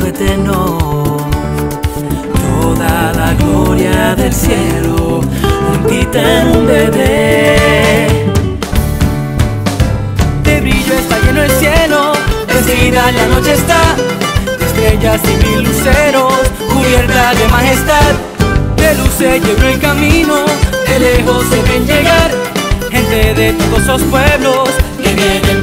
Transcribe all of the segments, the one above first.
eterno. Toda la gloria del cielo, un titán, un bebé. De brillo está lleno el cielo, vestida la noche está, de estrellas y mil luceros, cubierta de majestad. De luces lleno el camino, de lejos se ven llegar, gente de todos los pueblos que vienen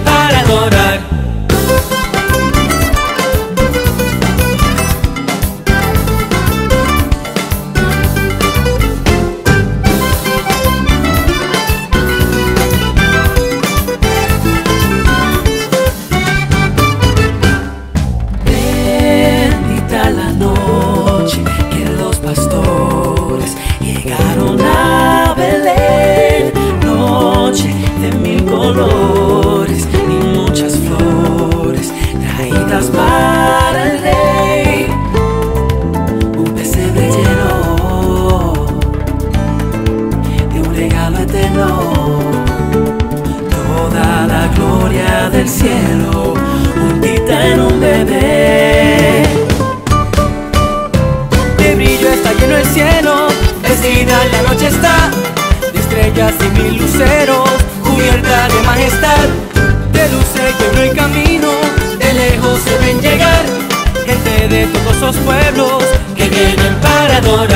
cielo, juntita en un bebé. De brillo está lleno el cielo, vestida la noche está, de estrellas y mil luceros, cubierta de majestad. De luz se llenó el camino, de lejos se ven llegar, gente de todos los pueblos que vienen para adorar.